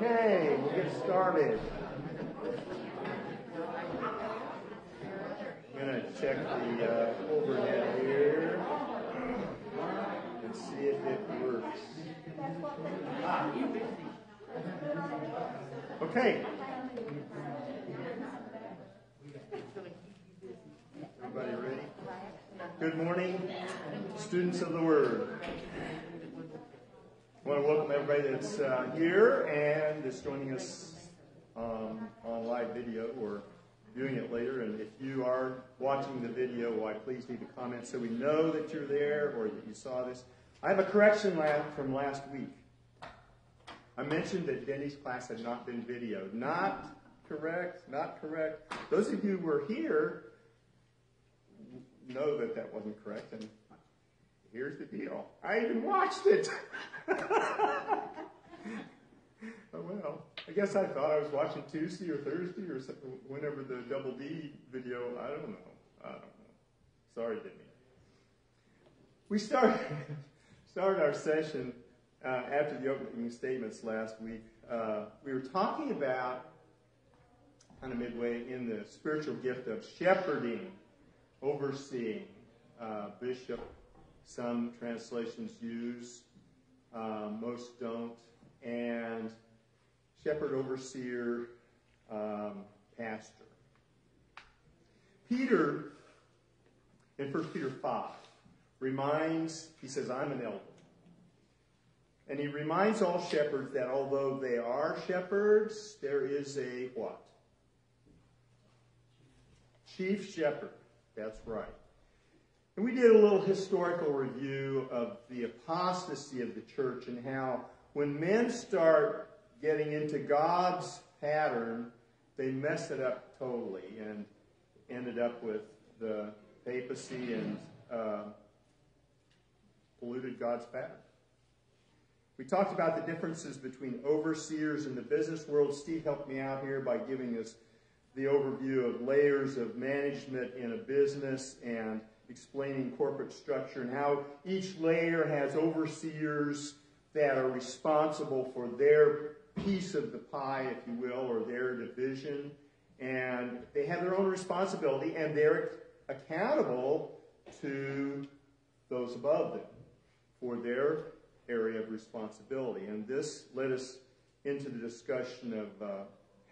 Okay, we'll get started. I'm going to check the uh, overhead here and see if it works. Okay. Everybody ready? Good morning, students of the Word. I want to welcome everybody that's uh, here and is joining us um, on live video or viewing it later. And if you are watching the video, why please leave a comment so we know that you're there or that you saw this. I have a correction from last week. I mentioned that Denny's class had not been videoed. Not correct, not correct. Those of you who were here know that that wasn't correct, and here's the deal. I even watched it. oh, well, I guess I thought I was watching Tuesday or Thursday or whenever the Double D video. I don't know. I don't know. Sorry, Denny. We started started our session uh, after the opening statements last week. Uh, we were talking about kind of midway in the spiritual gift of shepherding, overseeing, uh, bishop, some translations use, uh, most don't. And shepherd, overseer, um, pastor. Peter, in 1 Peter 5, reminds, he says, I'm an elder. And he reminds all shepherds that although they are shepherds, there is a what? Chief shepherd. That's right. And we did a little historical review of the apostasy of the church and how when men start getting into God's pattern, they mess it up totally and ended up with the papacy and uh, polluted God's pattern. We talked about the differences between overseers in the business world. Steve helped me out here by giving us the overview of layers of management in a business and explaining corporate structure and how each layer has overseers that are responsible for their piece of the pie, if you will, or their division. And they have their own responsibility and they're accountable to those above them for their area of responsibility. And this led us into the discussion of uh,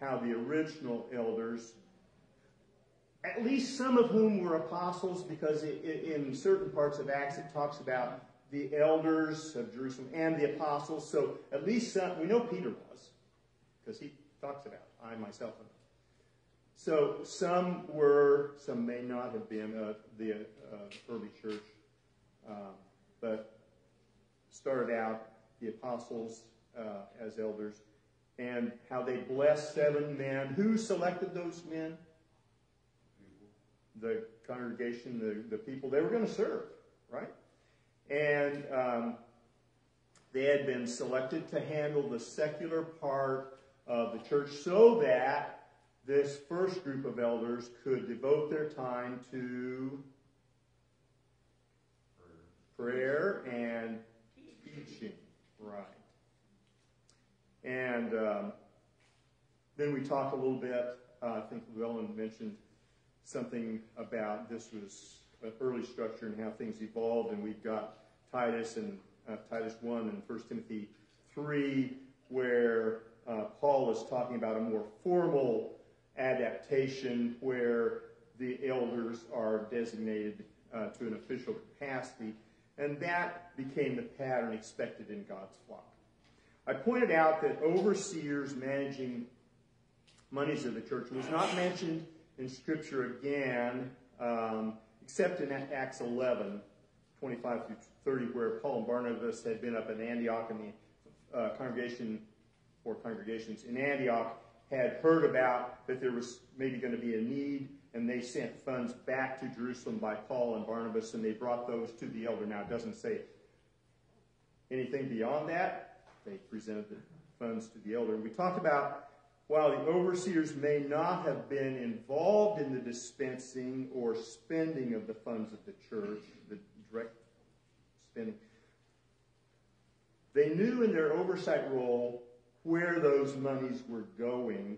how the original elders at least some of whom were apostles, because it, it, in certain parts of Acts it talks about the elders of Jerusalem and the apostles. So at least some, we know Peter was, because he talks about I myself am. So some were, some may not have been uh, the uh, early church, um, but started out the apostles uh, as elders, and how they blessed seven men. Who selected those men? The congregation, the, the people they were going to serve, right? And um, they had been selected to handle the secular part of the church so that this first group of elders could devote their time to prayer and teaching, right? And um, then we talked a little bit. Uh, I think Llewellyn mentioned something about this was an early structure and how things evolved, and we've got Titus and uh, Titus 1 and 1 Timothy 3, where uh, Paul is talking about a more formal adaptation where the elders are designated uh, to an official capacity, and that became the pattern expected in God's flock. I pointed out that overseers managing monies of the church was not mentioned in Scripture again, um, except in Acts 11, 25 through 30, where Paul and Barnabas had been up in Antioch, and the uh, congregation or congregations in Antioch had heard about that there was maybe going to be a need, and they sent funds back to Jerusalem by Paul and Barnabas, and they brought those to the elder. Now, it doesn't say anything beyond that. They presented the funds to the elder. And we talked about while the overseers may not have been involved in the dispensing or spending of the funds of the church, the direct spending, they knew in their oversight role where those monies were going,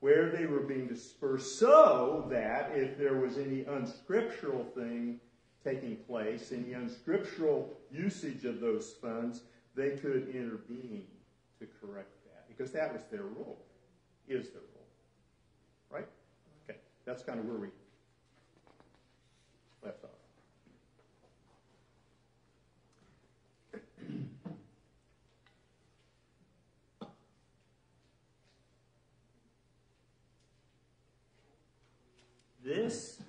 where they were being dispersed, so that if there was any unscriptural thing taking place, any unscriptural usage of those funds, they could intervene to correct. Because that was their role, is their role. Right? Okay, that's kind of where we left off. This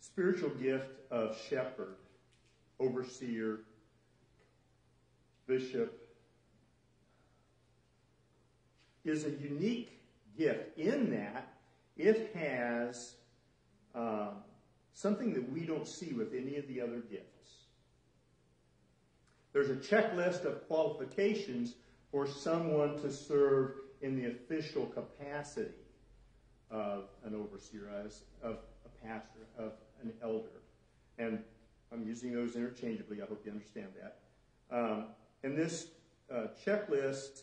spiritual gift of shepherd, overseer, bishop, is a unique gift in that it has um, something that we don't see with any of the other gifts. There's a checklist of qualifications for someone to serve in the official capacity of an overseer, of a pastor, of an elder. And I'm using those interchangeably. I hope you understand that. Um, and this uh, checklist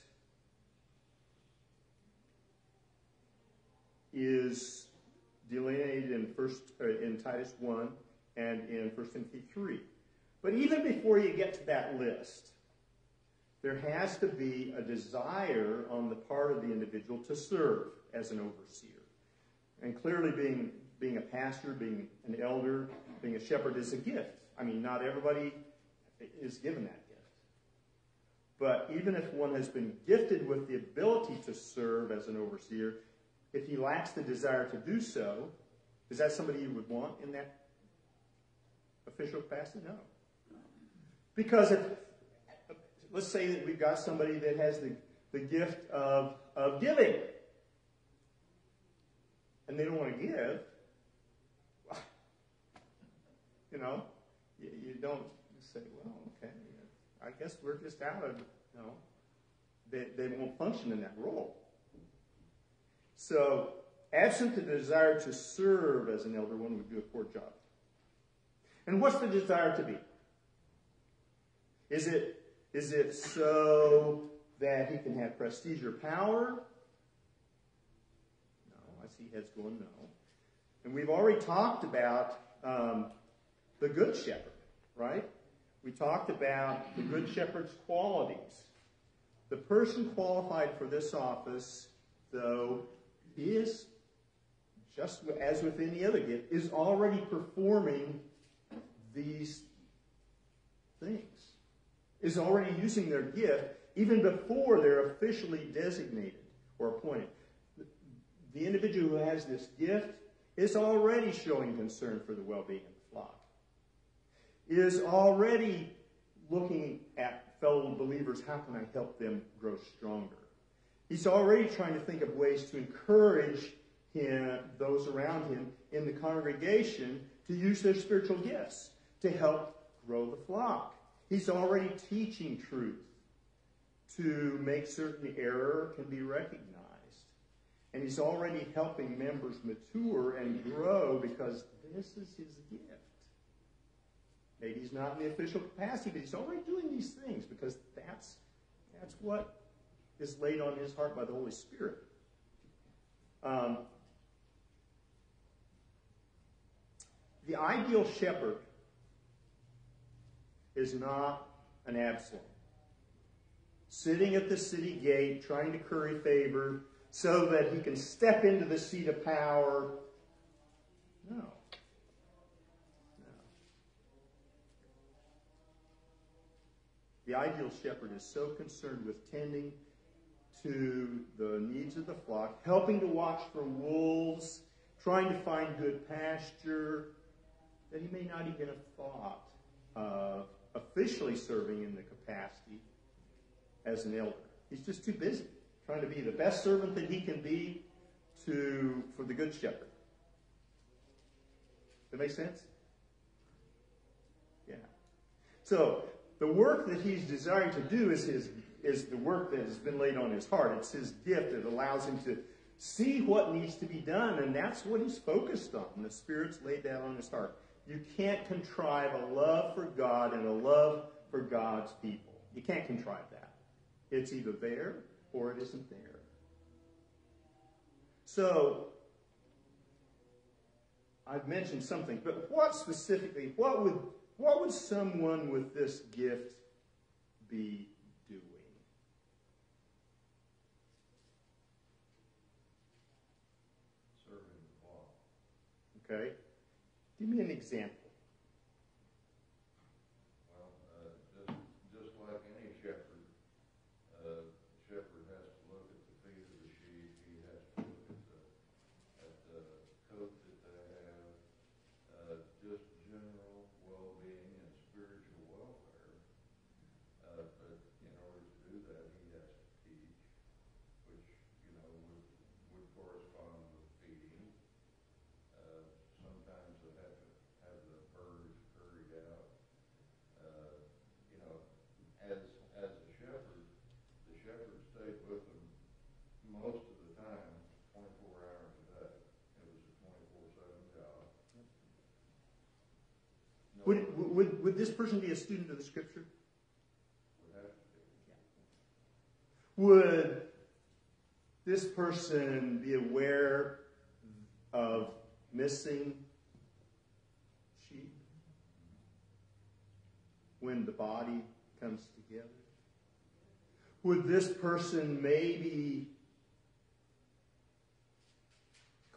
is delineated in first uh, in Titus 1 and in 1 Timothy 3. But even before you get to that list, there has to be a desire on the part of the individual to serve as an overseer. And clearly being being a pastor, being an elder, being a shepherd is a gift. I mean, not everybody is given that gift. But even if one has been gifted with the ability to serve as an overseer, if he lacks the desire to do so, is that somebody you would want in that official capacity? No. Because if, let's say that we've got somebody that has the, the gift of, of giving, and they don't want to give, you know, you, you don't say, well, okay, I guess we're just out of, you know, they, they won't function in that role. So, absent the desire to serve as an elder, one would do a poor job. And what's the desire to be? Is it, is it so that he can have prestige or power? No, I see heads going no. And we've already talked about um, the good shepherd, right? We talked about the good shepherd's qualities. The person qualified for this office, though, is, just as with any other gift, is already performing these things, is already using their gift even before they're officially designated or appointed. The individual who has this gift is already showing concern for the well being of the flock, is already looking at fellow believers how can I help them grow stronger? He's already trying to think of ways to encourage him, those around him in the congregation to use their spiritual gifts to help grow the flock. He's already teaching truth to make certain error can be recognized. And he's already helping members mature and grow because this is his gift. Maybe he's not in the official capacity, but he's already doing these things because that's, that's what is laid on his heart by the Holy Spirit. Um, the ideal shepherd is not an Absalom. Sitting at the city gate, trying to curry favor so that he can step into the seat of power. No. No. The ideal shepherd is so concerned with tending to the needs of the flock, helping to watch for wolves, trying to find good pasture, that he may not even have thought of officially serving in the capacity as an elder. He's just too busy trying to be the best servant that he can be to for the good shepherd. Does that make sense? Yeah. So the work that he's desiring to do is his is the work that has been laid on his heart. It's his gift that allows him to see what needs to be done, and that's what he's focused on. The Spirit's laid that on his heart. You can't contrive a love for God and a love for God's people. You can't contrive that. It's either there or it isn't there. So, I've mentioned something, but what specifically, what would, what would someone with this gift be doing? serving the flock. Okay? Give me an example. Well, uh, just, just like any shepherd, uh, shepherd has to look at the feet of the sheep, he has to look at the, at the coat that they have, uh, just general well-being and spiritual welfare. Uh, but in order to do that, he has to teach, which, you know, would, would correspond with feeding. Uh, sometimes they have to have the birds hurried out. Uh, you know, as, as a shepherd, the shepherd stayed with them most of the time, twenty-four hours a day. It was a twenty-four seven job. No Would, one would, this person be a student of the scripture? Would this person be aware of missing sheep when the body comes together? Would this person maybe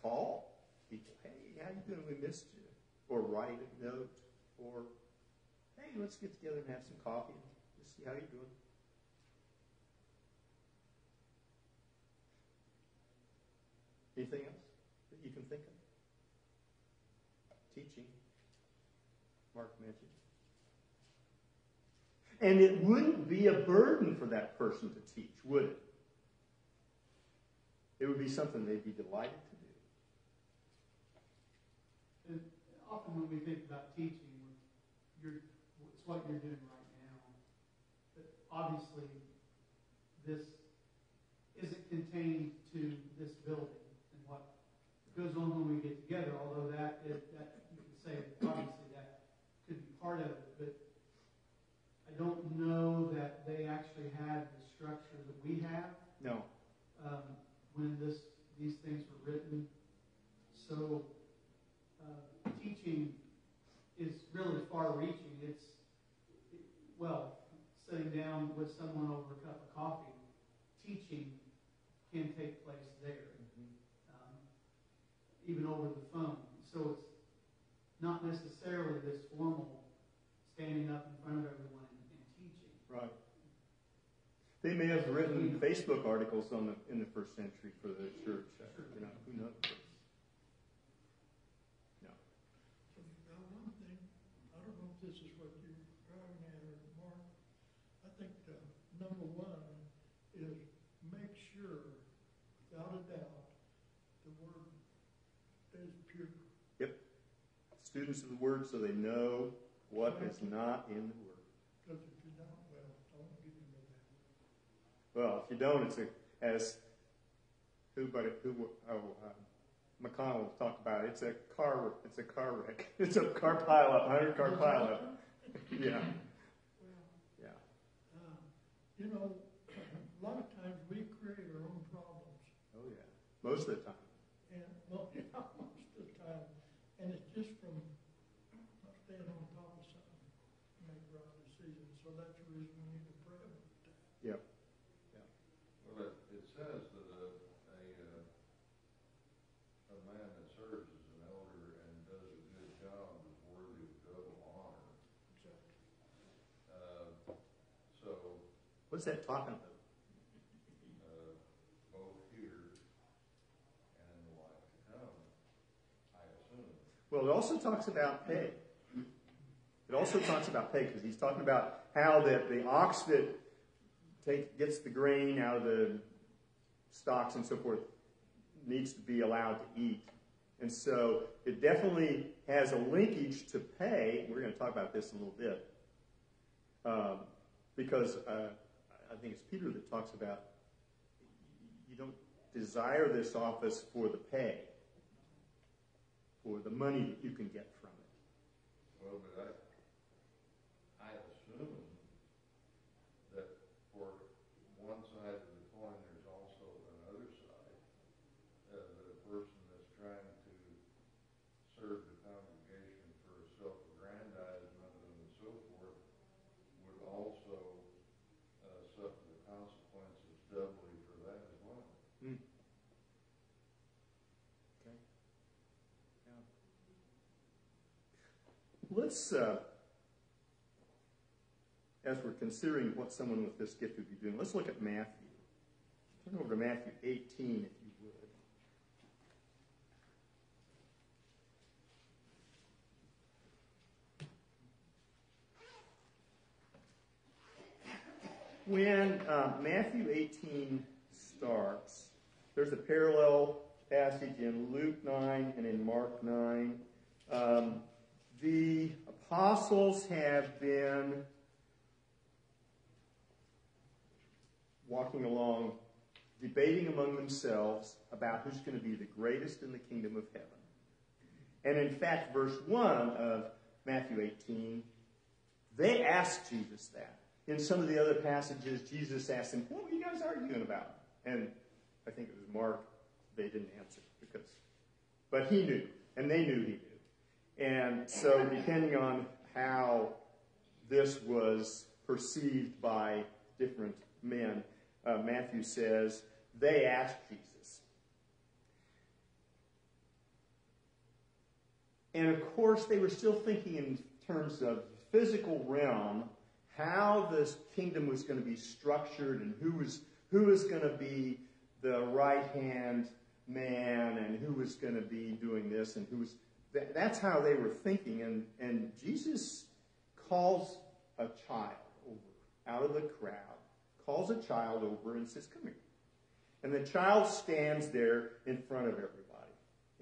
call people, hey, how you doing? We missed you. Or write a note, or let's get together and have some coffee and just see how you're doing. Anything else that you can think of? Teaching, Mark mentioned. And it wouldn't be a burden for that person to teach, would it? It would be something they'd be delighted to do. And often when we think about teaching, you're, what you're doing right now. But obviously, this isn't contained to this building and what goes on when we get together, although that, is- that, you can say, obviously, that could be part of it, but I don't know that they actually had the structure that we have No. um, when this, these things were written. So, uh, teaching is really far-reaching. It's, it- well, sitting down with someone over a cup of coffee, teaching can take place there, um, even over the phone. So it's not necessarily this formal standing up in front of everyone and, and teaching. Right. They may have written Facebook articles on the, in the first century for the church. You know, who knows? No. Now, one thing, I don't know if this is what you're driving at or Mark, I think, uh, number one is make sure, without a doubt, the word is pure. Students of the word so they know what is not in the word. Because if you don't, well, don't get into that. Well, if you don't, it's a, as who, but it- who, oh, uh, McConnell talked about it, it's a car, it's a car wreck. It's a car pileup, a hundred car pileup. Yeah, Well, yeah. uh, you know, a lot of times we create our own problems. Oh, yeah. Most of the time. And, well, yeah, most of the time, and it's just from not staying on top of something, to make right decisions, so that's the reason we need to pray about that. Yep. Well, it, it says that a, a, uh, a man that serves as an elder and does a good job is worthy of double honor. Exactly. Uh, so, What's that talking about? uh, both here and in the life to come, I assume. Well, it also talks about pay. It also talks about pay because he's talking about how that the ox that take, gets the grain out of the stocks and so forth needs to be allowed to eat. And so it definitely has a linkage to pay. We're going to talk about this in a little bit. Um, because uh, I think it's Peter that talks about you don't desire this office for the pay, for the money that you can get from it. Well, but I, I assume that for one let's, uh, as we're considering what someone with this gift would be doing, let's look at Matthew. Turn over to Matthew 18, if you would. When uh, Matthew 18 starts, there's a parallel passage in Luke 9 and in Mark 9. Um, the apostles have been walking along, debating among themselves about who's going to be the greatest in the kingdom of heaven. And in fact, verse 1 of Matthew 18, they asked Jesus that. In some of the other passages, Jesus asked them, What were you guys arguing about? And I think it was Mark, they didn't answer because, but he knew, and they knew he knew. And so, depending on how this was perceived by different men, uh, Matthew says, they asked Jesus. And of course, they were still thinking in terms of physical realm, how this kingdom was going to be structured and who was, who was going to be the right hand man and who was going to be doing this and who was. That's how they were thinking. And, Jesus calls a child over out of the crowd calls a child over and says, Come here. And the child stands there in front of everybody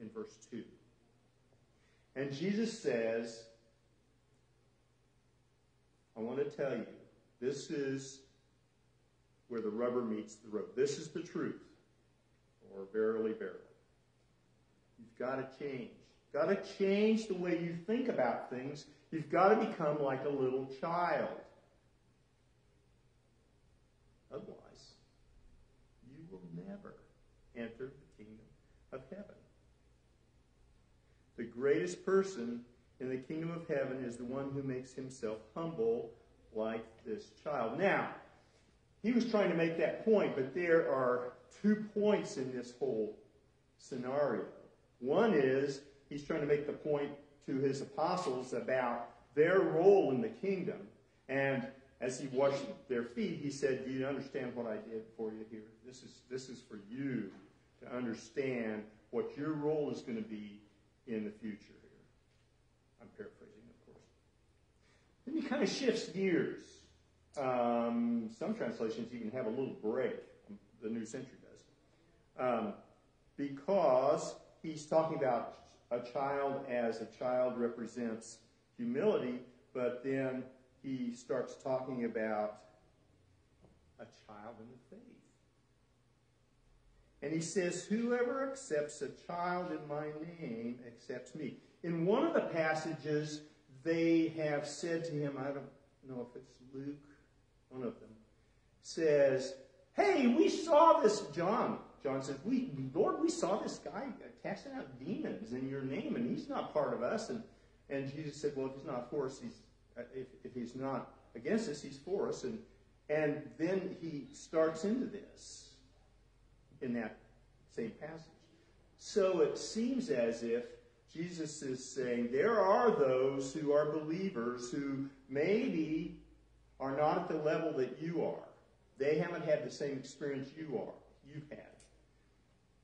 in verse 2. And Jesus says, I want to tell you, this is where the rubber meets the road. This is the truth. Or verily, verily. You've got to change. Got to change the way you think about things. You've got to become like a little child. Otherwise, you will never enter the kingdom of heaven. The greatest person in the kingdom of heaven is the one who makes himself humble like this child. Now, he was trying to make that point, but there are two points in this whole scenario. One is he's trying to make the point to his apostles about their role in the kingdom. And as he washed their feet, he said, Do you understand what I did for you here? This is, this is for you to understand what your role is going to be in the future here. I'm paraphrasing, of course. Then he kind of shifts gears. Um, some translations even have a little break. The New Century does. Um, because he's talking about a child as a child represents humility, but then he starts talking about a child in the faith. And he says, Whoever accepts a child in my name accepts me. In one of the passages, they have said to him, I don't know if it's Luke, one of them, says, Hey, we saw this, John. John says, we, Lord, we saw this guy casting out demons in your name, and he's not part of us. And, and Jesus said, Well, if he's not for us, he's if, if he's not against us, he's for us. And, and then he starts into this in that same passage. So it seems as if Jesus is saying there are those who are believers who maybe are not at the level that you are. They haven't had the same experience you are, you've had.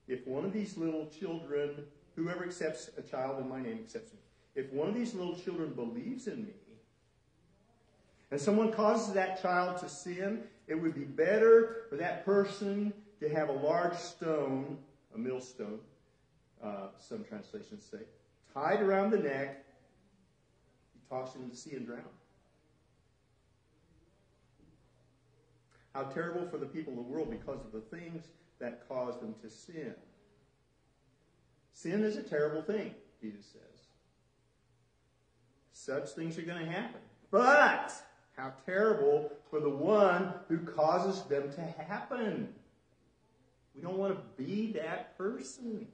If one of these little children, whoever accepts a child in my name accepts me. If one of these little children believes in me, and someone causes that child to sin, it would be better for that person to have a large stone, a millstone, uh, some translations say, tied around the neck, he tossed into the sea and drowned. How terrible for the people of the world because of the things that caused them to sin. Sin is a terrible thing, Jesus says. Such things are going to happen. But how terrible for the one who causes them to happen. We don't want to be that person.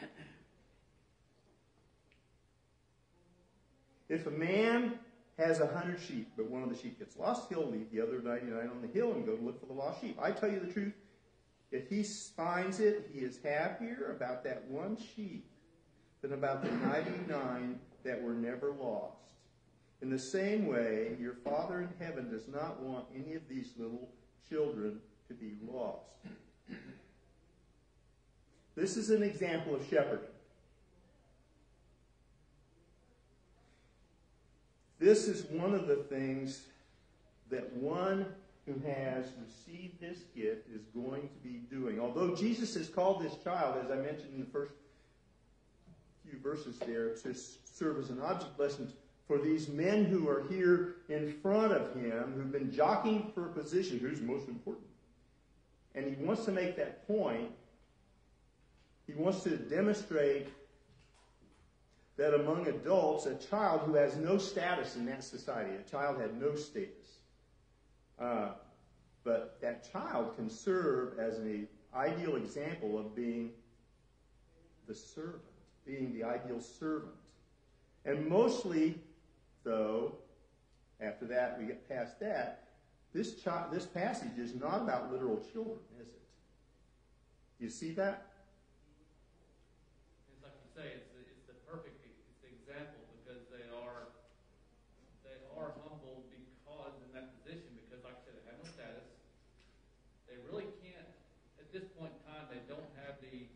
If a man has a hundred sheep, but one of the sheep gets lost, he'll leave the other 99 on the hill and go look for the lost sheep. I tell you the truth, if he finds it, he is happier about that one sheep than about the 99 that were never lost. In the same way, your Father in heaven does not want any of these little children to be lost. This is an example of shepherding. This is one of the things that one who has received this gift is going to be doing. Although Jesus has called this child, as I mentioned in the first few verses there, to serve as an object lesson for these men who are here in front of him, who've been jockeying for a position, who's most important. And he wants to make that point. He wants to demonstrate that among adults, a child who has no status in that society, a child had no status, uh, but that child can serve as an ideal example of being the servant, being the ideal servant. And mostly, though, after that, we get past that, this, child, this passage is not about literal children, is it? You see that? It's like you say, it's the, it's the perfect it's the example because they are they are humble because in that position because like I said they have no status. They really can't at this point in time they don't have the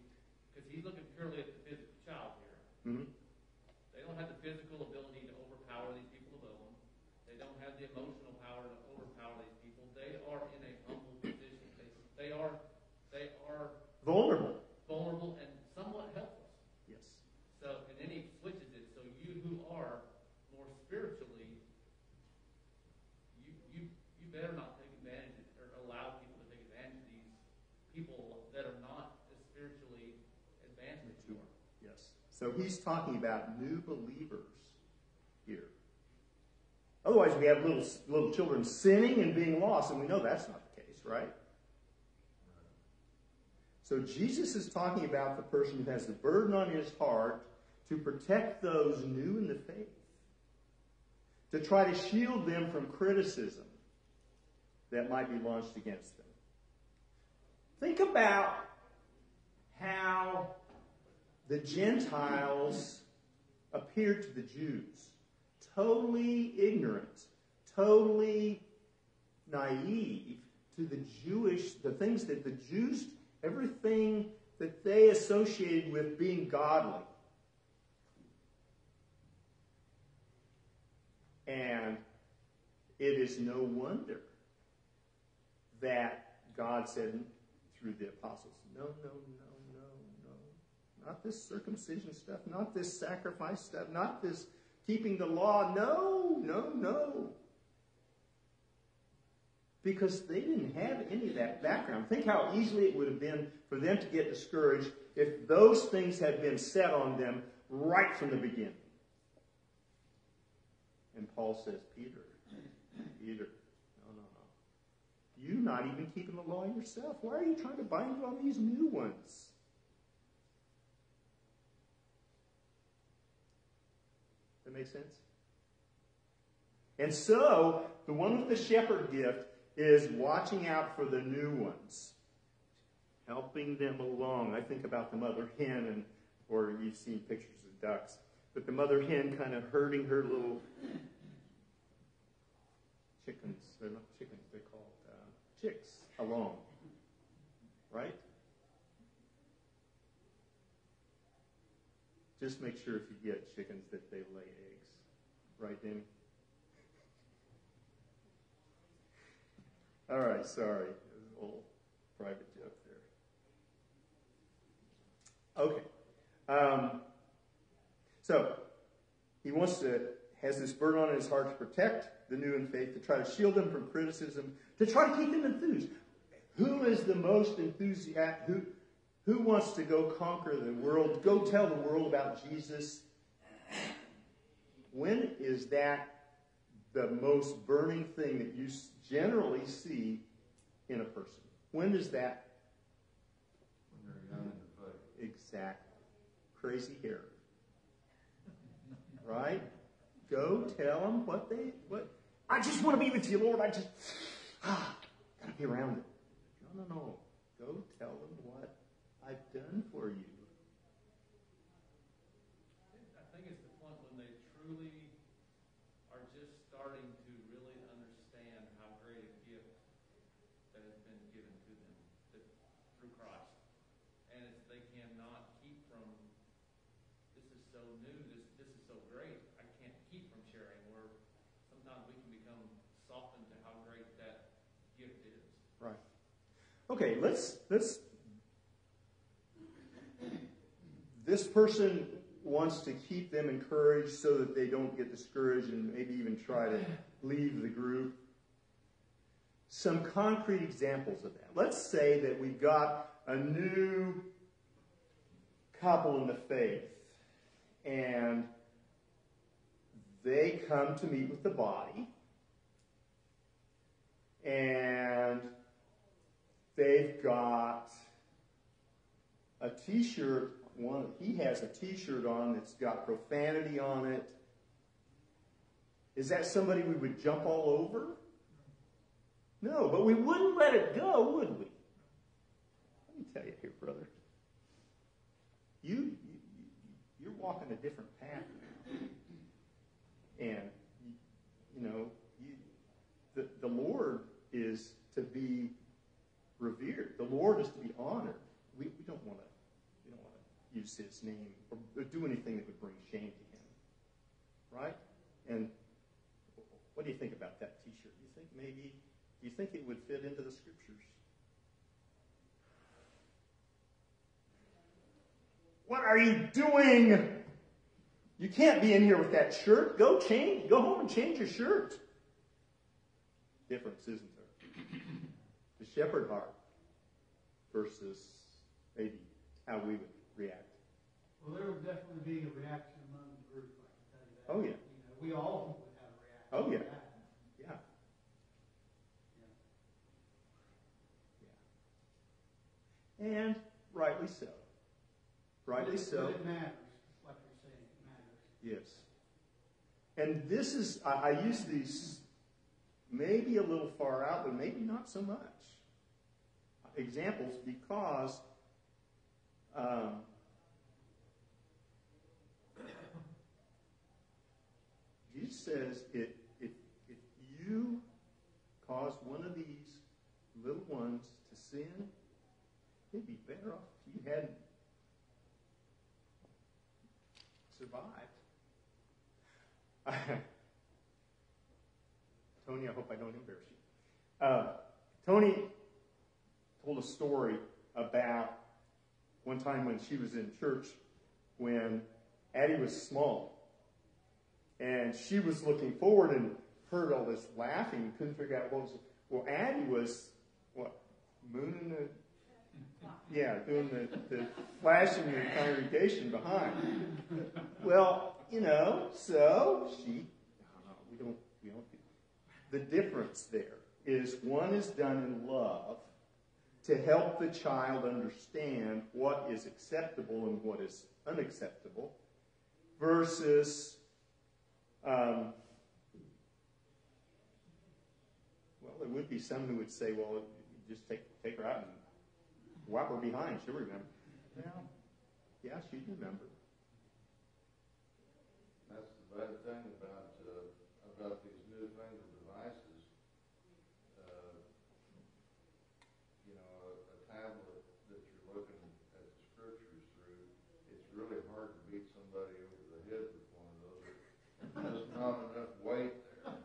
because he's looking purely at the physical child here. Mm-hmm. They don't have the physical ability to overpower these people above them. They don't have the emotional power to overpower these people. They are in a humble position. They, they are they are Vulnerable. vulnerable and somewhat helpless. Yes. So, and then he switches it. So you who are more spiritually, you you you better not take advantage of, or allow people to take advantage of these people that are not as spiritually advanced as you are. Yes. So he's talking about new believers here. Otherwise, we have little little children sinning and being lost, and we know that's not the case, right? So Jesus is talking about the person who has the burden on his heart to protect those new in the faith, to try to shield them from criticism that might be launched against them. Think about how the Gentiles appeared to the Jews. Totally ignorant, totally naive to the Jewish, the things that the Jews, everything that they associated with being godly. And it is no wonder that God said through the apostles, no, no, no. Not this circumcision stuff, not this sacrifice stuff, not this keeping the law. No, no, no. Because they didn't have any of that background. Think how easily it would have been for them to get discouraged if those things had been set on them right from the beginning. And Paul says, Peter, Peter, no, no, no. You're not even keeping the law yourself. Why are you trying to bind on these new ones? That makes sense? And so, the one with the shepherd gift is watching out for the new ones, helping them along. I think about the mother hen, and or you've seen pictures of ducks, but the mother hen kind of herding her little chickens. They're not chickens; they're called uh, chicks along, right? Just make sure if you get chickens that they lay eggs, right, Danny? All right, sorry. A little private joke there. Okay. Um, so, he wants to, has this burden on his heart to protect the new in faith, to try to shield them from criticism, to try to keep them enthused. Who is the most enthusiastic? Who wants to go conquer the world? Go tell the world about Jesus? When is that the most burning thing that you generally see in a person? When is that? When they're young in the. Exactly. Crazy hair. Right? Go tell them what they, what, I just want to be with you, Lord. I just, ah, gotta be around it. No, no, no. Go tell them I've done for you. I think it's the point when they truly are just starting to really understand how great a gift that has been given to them through Christ. And it's, they cannot keep from, this is so new, this, this is so great, I can't keep from sharing, where sometimes we can become softened to how great that gift is. Right. Okay, let's, let's This person wants to keep them encouraged so that they don't get discouraged and maybe even try to leave the group. Some concrete examples of that. Let's say that we've got a new couple in the faith and they come to meet with the body and they've got a t-shirt one he has a t-shirt on that's got profanity on it. Is that somebody we would jump all over? No but we wouldn't let it go would we? Let me tell you here brother. You, you you're walking a different path. And you, you know you, the, the lord is to be revered. The Lord is to be honored. We, we don't want to we don't want to use His name or, do anything that would bring shame to Him, right? And what do you think about that T-shirt? Do you think maybe do you think it would fit into the Scriptures? What are you doing? You can't be in here with that shirt. Go change. Go home and change your shirt. Difference, isn't there? The shepherd heart versus maybe how we would react. Well, there would definitely be a reaction among the group, I can tell you that. Oh, yeah. You know, we all would have a reaction. Oh, yeah. that. Yeah. Yeah. Yeah. And rightly so. Rightly But so. But it matters, like you're saying, it matters. Yes. And this is, I, I use these maybe a little far out, but maybe not so much. Examples because um, Jesus says if, if, if you cause one of these little ones to sin, it'd be better off if you hadn't survived. Tony, I hope I don't embarrass you. Uh, Tony told a story about one time when she was in church when Addie was small. And she was looking forward and heard all this laughing, couldn't figure out what was. Well, Addie was, what, mooning the. Yeah, doing the, the flashing the congregation behind. Well, you know, so she, we don't, we don't. The difference there is one is done in love to help the child understand what is acceptable and what is unacceptable, versus, um, well, there would be some who would say, well, just take take her out and whap her behind. She'll remember. Well, yeah, she'd remember. That's the bad thing about these newfangled devices. Uh, You know, a, a tablet that you're looking at the scriptures through, it's really hard to beat somebody over the head with one of those. There's not enough weight there.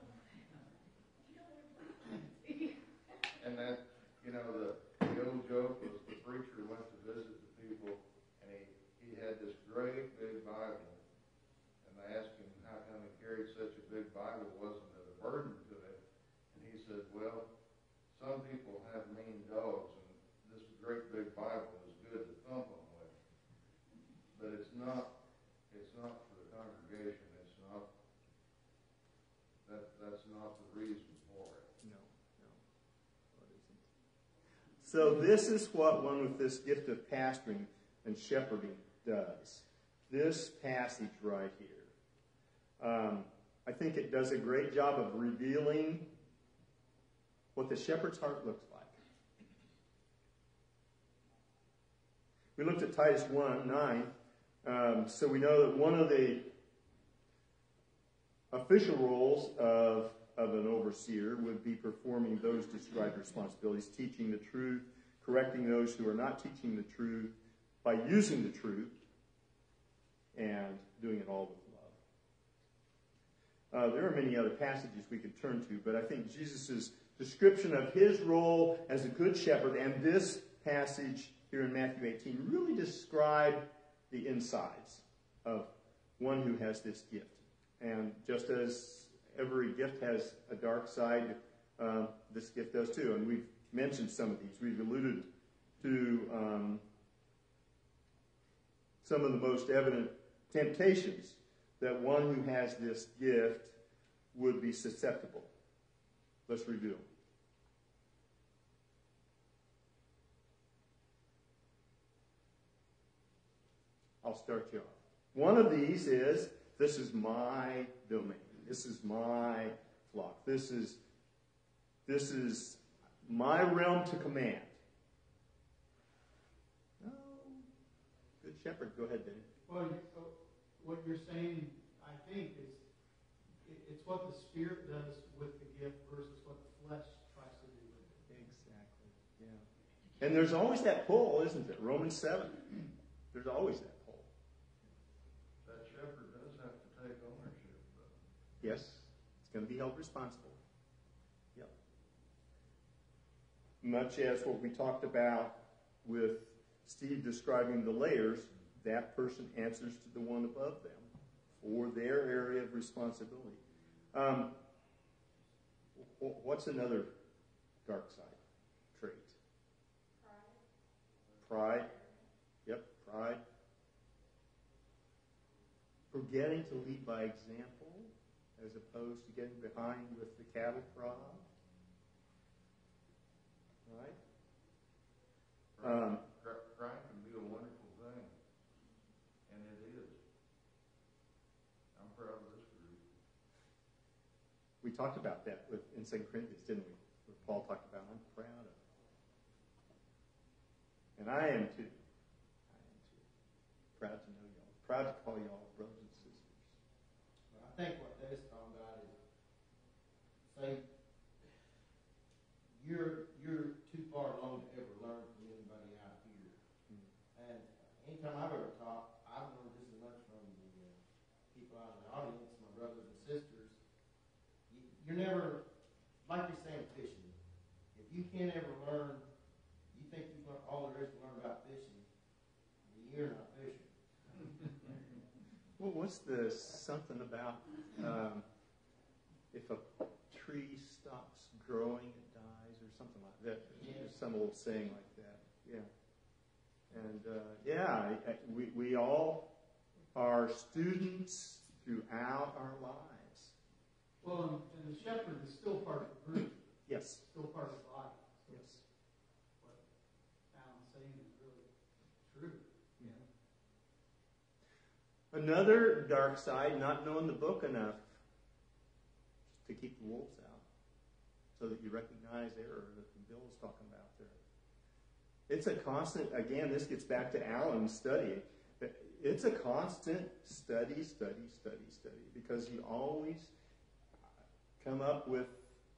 And that, you know, the, the old joke was the preacher went to visit the people and he, he had this great big Bible. And they asked him how come he carried such a big Bible, wasn't it a burden to him? And he said, well, some people have mean dogs and this great big Bible is good to thump them with. But it's not, it's not for the congregation, it's not, that, that's not the reason for it. No, no, it isn't. So this is what one with this gift of pastoring and shepherding does. This passage right here. Um, I think it does a great job of revealing what the shepherd's heart looks like. We looked at Titus 1 9. Um, so we know that one of the official roles of, of an overseer would be performing those described responsibilities, teaching the truth, correcting those who are not teaching the truth by using the truth and doing it all with love. Uh, there are many other passages we could turn to, but I think Jesus' description of his role as a good shepherd and this passage here in Matthew 18 really describe the insides of one who has this gift. And just as every gift has a dark side, um, this gift does too. And we've mentioned some of these. We've alluded to um, some of the most evident temptations that one who has this gift would be susceptible. Let's review them. I'll start you off. One of these is this is my domain. This is my flock. This is this is my realm to command. No. Good shepherd. Go ahead, Dave. Well, so what you're saying, I think, is it's what the Spirit does with the gift versus what the flesh tries to do with it. Exactly. Yeah. And there's always that pull, isn't it? Romans 7. There's always. That shepherd does have to take ownership, though. Yes, it's going to be held responsible. Yep. Much as what we talked about with Steve describing the layers, that person answers to the one above them for their area of responsibility. Um, what's another dark side trait? Pride. Yep, pride. Forgetting to lead by example as opposed to getting behind with the cattle prod. Right? Um, Cry- Crying can be a wonderful thing, and it is. I'm proud of this group. we talked about that with, in 2 Corinthians, didn't we? Where Paul talked about, I'm proud of. it. And I am too. I am too. Proud to know y'all. Proud to call y'all brothers and sisters. But I think what Dave's talking about is, say, you're, you're too far along to ever learn from anybody out here. Hmm. And anytime I've ever taught, I've learned just as much from the uh, people out in the audience, my brothers and sisters. You, you're never, like you're saying, fishing. If you can't ever learn, you think you've learned all there is to learn about fishing, you're not fishing. Well, what's the something about um, if a tree stops growing, it dies, or something like that? There's some old saying like that. Yeah. And uh, yeah, we, we all are students throughout our lives. Well, and, and the shepherd is still part of the group, Yes. still part of the body. So Yes. what Alan's saying is really true. Another dark side, not knowing the book enough to keep the wolves out, so that you recognize error that Bill was talking about there. It's a constant, again, this gets back to Alan's study. It's a constant study, study, study, study, because you always come up with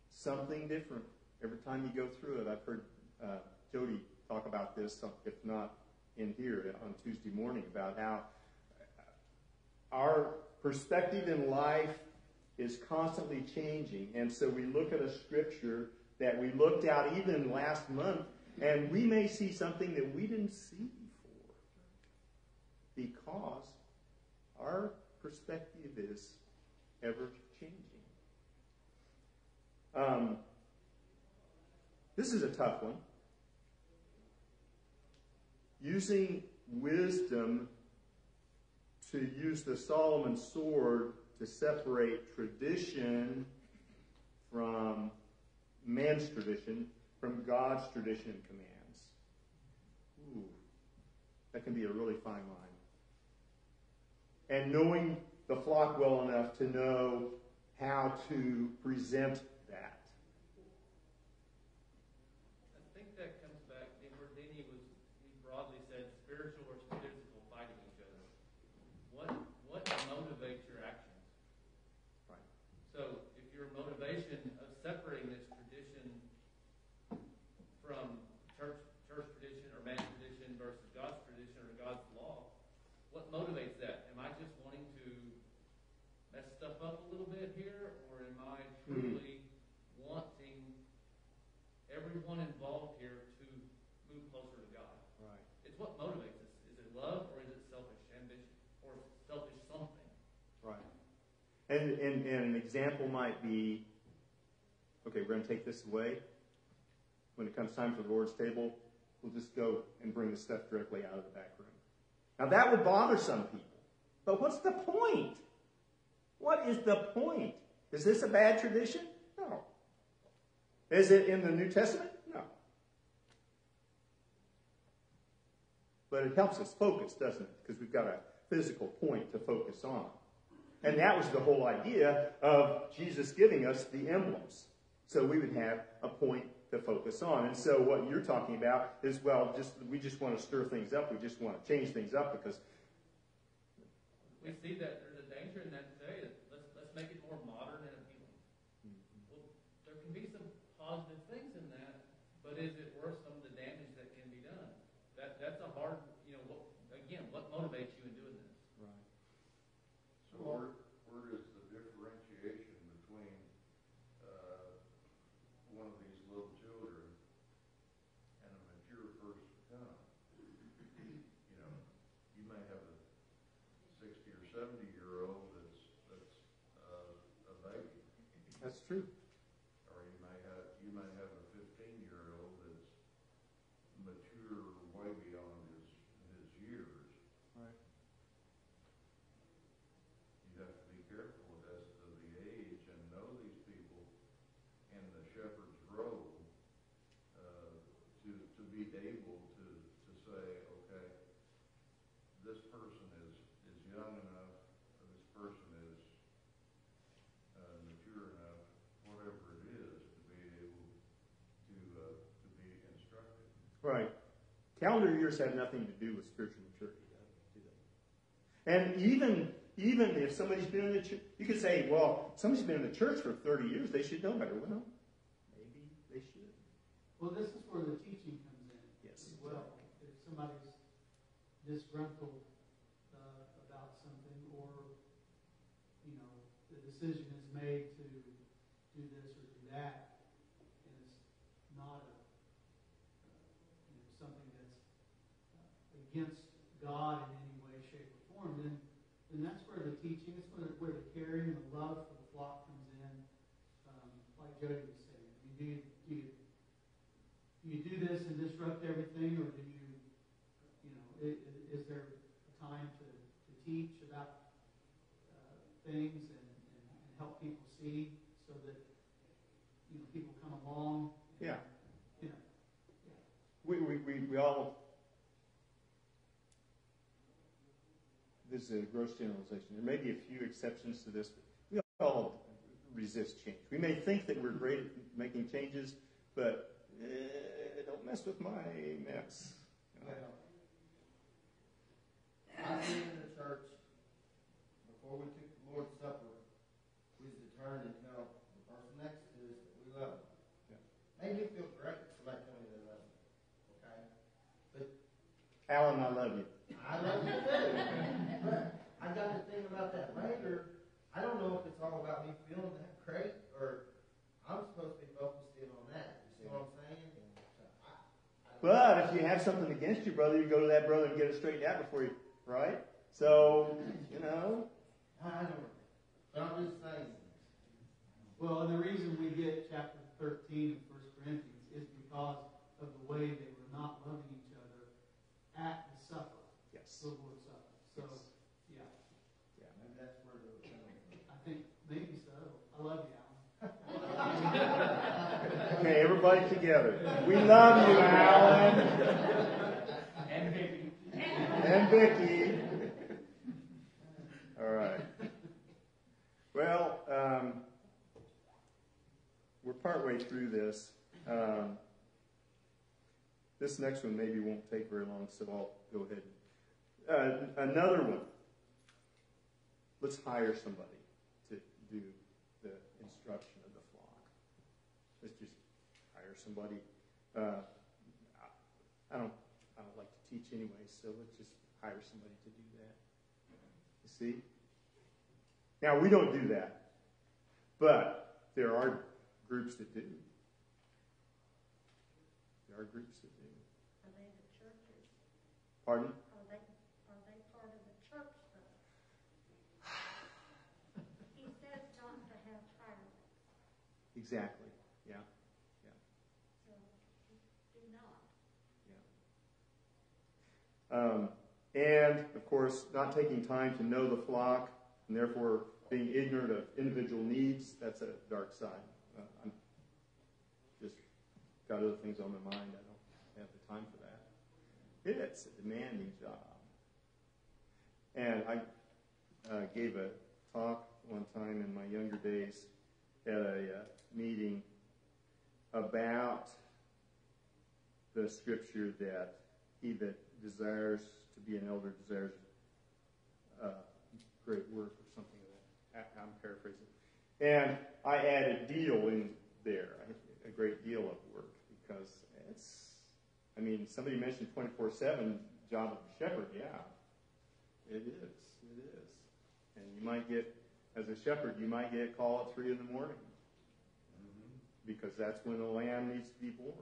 something different every time you go through it. I've heard uh, Jody talk about this, if not in here on Tuesday morning, about how our perspective in life is constantly changing. And so we look at a scripture that we looked at even last month, and we may see something that we didn't see before because our perspective is ever changing. Um, this is a tough one. Using wisdom to use the Solomon sword to separate tradition from man's tradition, from God's tradition and commands. Ooh, that can be a really fine line. And knowing the flock well enough to know how to present that. I think that comes back, to where Denny was, he broadly said spiritual versus physical fighting each other. What, what motivates your actions? Right. So if your motivation of separating this tradition from church, church And, and, and an example might be, okay, we're going to take this away. When it comes time for the Lord's table, we'll just go and bring the stuff directly out of the back room. Now that would bother some people. But what's the point? What is the point? Is this a bad tradition? No. Is it in the New Testament? No. But it helps us focus, doesn't it? Because we've got a physical point to focus on. And that was the whole idea of Jesus giving us the emblems. So we would have a point to focus on. And so what you're talking about is, well, just we just want to stir things up. We just want to change things up because We see that there's a danger in that today. that Let's, let's make it more modern and appealing. Well, there can be some positive things in that, but is it worth some of the damage that can be done? That, that's a hard, you know, what, again, what motivates you in doing this? So where, where is the differentiation between, uh, one of these little children and a mature person to come? You know, you may have a sixty or seventy year old that's, that's, uh, a baby. that's true. Or you may have, you may have a fifteen year old that's mature way beyond his, his years. Right. You have to be careful as to the age and know these people in the shepherd's role, uh, to, to be able to, to say, okay, this person is, is young enough, or this person is, uh, mature enough, whatever it is, to be able to, uh, to be instructed. Right. Calendar years have nothing to do with spiritual maturity, do they? And even even if somebody's been in the church, you could say, well, somebody's been in the church for 30 years, they should know better. Well, maybe they should. Well, this is where the teaching comes in Yes. as well. If somebody's disgruntled uh, about something, or you know, the decision is made to do this or do that, and it's not a you know something that's uh, against God in any way, shape, or form, then then that's where the teaching, it's where, where the caring and the love for the flock comes in. Um, like Jody was saying, I mean, do you, do you do you do this and disrupt everything, or do you, you know, is, is there a time to, to teach about uh, things and, and, and help people see so that, you know, people come along? and, Yeah. You know, We, we, we, we all, this is a gross generalization. There may be a few exceptions to this, but we all resist change. We may think that we're great at making changes, but eh, don't mess with my mess. Well, I've been in the church, before we took the Lord's Supper, we was to turn and tell the person next to us that we love them. Yeah. Made me feel great, somebody tell me they love me, okay? But Alan, I love you. I love you too. But I got to think about that later. I don't know if it's all about me feeling that great or I'm supposed to be focused in on that. You see what I'm saying? So I, I But if you have something against your brother, you go to that brother and get it straightened out before you, right? So, you know, I don't know. But I'm just saying. Well, and the reason we get chapter 13 of 1 Corinthians is because of the way they were not loving each other at the supper, yes. the Lord's Supper. So, yeah, Maybe that's where the I think maybe so. I love you, Alan. Okay, everybody together. We love you, Alan. And Vicky. And Vicky. All right. Well, um, we're partway through this. Um, this next one maybe won't take very long, so I'll go ahead. Uh, another one. Let's hire somebody to do the instruction of the flock. Let's just hire somebody. Uh, I- don't I don't like to teach anyway, so let's just hire somebody to do that. You see? Now, we don't do that, but there are groups that do. There are groups that do. Are they the churches? Pardon? Are they, are they part of the church though? He said Exactly. Yeah. So do not. Um, and of course, not taking time to know the flock, and therefore being ignorant of individual needs. That's a dark side. Uh, I'm just got other things on my mind. I don't have the time for that. It's a demanding job. And I uh, gave a talk one time in my younger days at a uh, meeting about the scripture that he that desires to be an elder desires uh, great work or something like that. I'm paraphrasing. And I added deal in there, a great deal of work, because it's, I mean, somebody mentioned 24 7 job of a shepherd. Yeah, it is. It is. And you might get, as a shepherd, you might get a call at 3 in the morning because that's when the lamb needs to be born.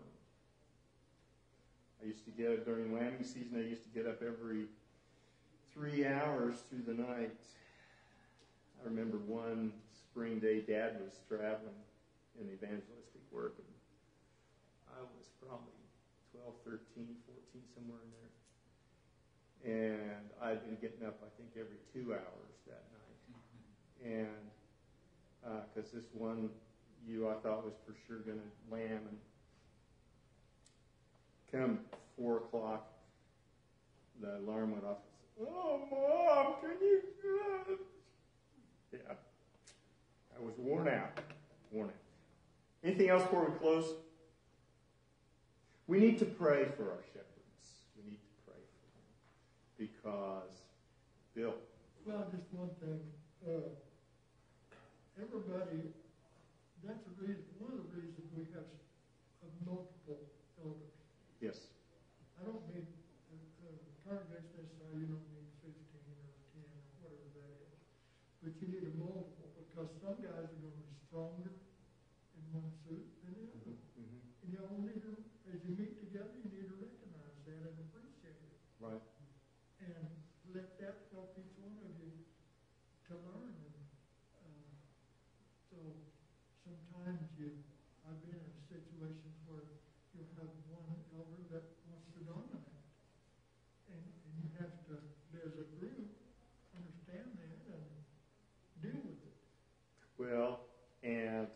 I used to get during lambing season. I used to get up every three hours through the night. I remember one spring day, Dad was traveling in evangelistic work, and I was probably 12, 13, 14, somewhere in there. And I'd been getting up, I think, every two hours that night. And because uh, this one ewe I thought was for sure going to lamb, and come four o'clock, the alarm went off. Oh, mom, can you? Yeah, I was worn out, worn out. Anything else before we close? We need to pray for our shepherds. We need to pray for them because, Bill. Well, just one thing. Uh, everybody, that's a reason. One of the reasons we have uh, multiple elders. Yes. I don't mean the uh, congregates necessarily. You don't need fifteen or ten or whatever that is, but you need a multiple because some guys are going to be stronger in one suit than the other. Mm-hmm. And you all need to, as you meet together, you need to recognize that and appreciate it, Right. and let that help each one of you to learn. And uh, so sometimes you, I've been in a where you have one elder that wants to dominate, and, and you have to, as a group, understand that and deal with it. Well, and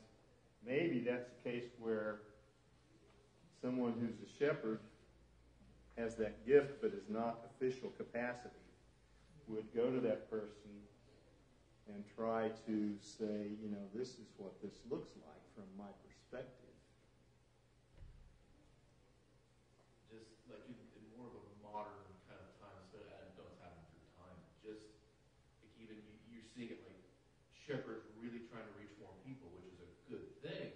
maybe that's the case where someone who's a shepherd has that gift but is not official capacity would go to that person and try to say, you know, this is what this looks like from my perspective. just like in, in more of a modern kind of time, especially I know it's happening through time. Just like even you, you're seeing it like shepherds really trying to reach more people, which is a good thing,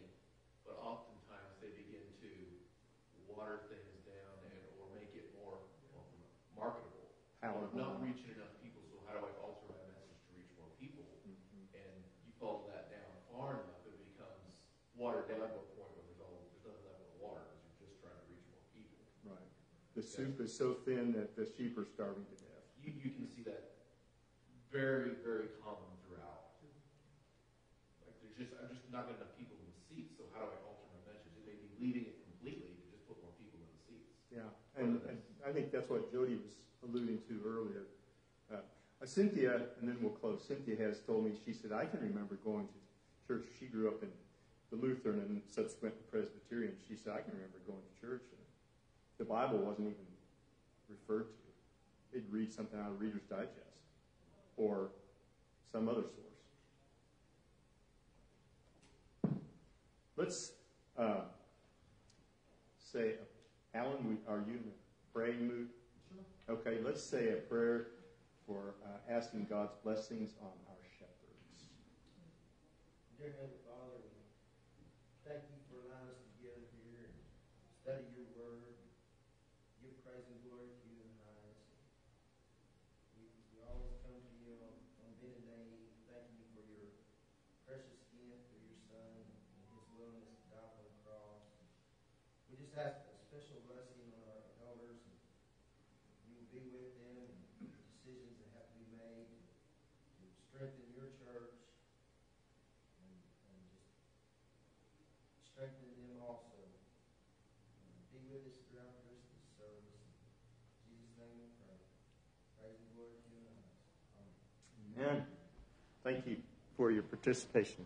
but oftentimes they begin to water things down and or make it more well, marketable. How? Or not reaching enough people, so how do I alter my message to reach more people? Mhm. And you follow that down far enough, it becomes watered down to a point where there's all there's nothing left but water because you're just trying to reach more people. Right. The soup is so thin that the sheep are starving to death. You, you can see that very, very common throughout. Like there's just, I'm just not got enough people in the seats, so how do I alter my message? It may be leaving it completely to just put more people in the seats. Yeah, and, and I think that's what Jody was alluding to earlier. Uh, uh, Cynthia, and then we'll close. Cynthia has told me, she said, I can remember going to church. She grew up in the Lutheran and subsequent Presbyterian. She said, I can remember going to church. And the Bible wasn't even referred to. It'd read something out of Reader's Digest or some other source. Let's uh, say, Alan, are you in a praying mood? Okay, let's say a prayer for uh, asking God's blessings on our shepherds. Dear Heavenly Father, thank you for allowing us to gather here and study your word, give praise and glory to you in the highest. We, we always come to you on, on Bennett Day, thanking you for your precious gift of your Son and his willingness to die on the cross. We just ask a special blessing on our elders and you will be with them and the decisions that have to be made to strengthen your church and, and just be with us throughout Christmas service. In Jesus' name we pray. Praise and glory to you. Amen. Amen. Thank you for your participation.